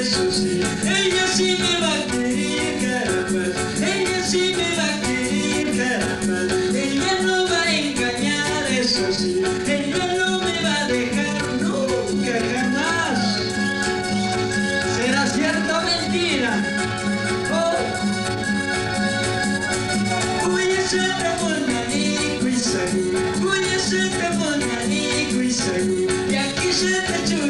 besos, ella sí me va a querer capaz, ella sí me va a querer capaz, ella no va a engañar, eso sí, ella no me va a dejar nunca jamás. ¿Será cierta mentira? Oh. Voy a ser tan bonito y salir, voy a ser tan y y aquí se te chulo.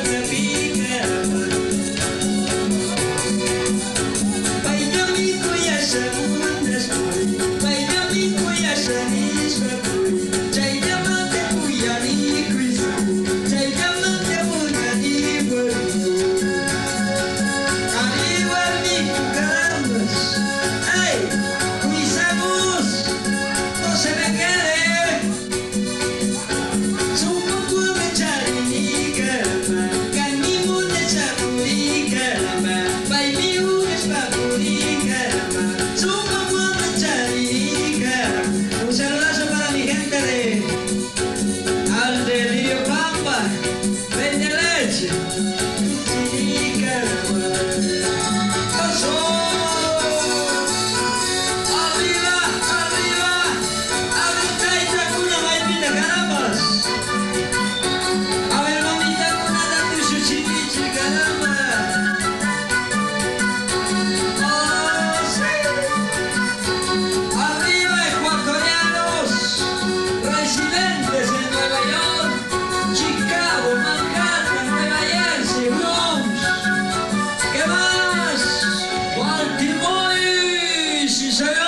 Ladies and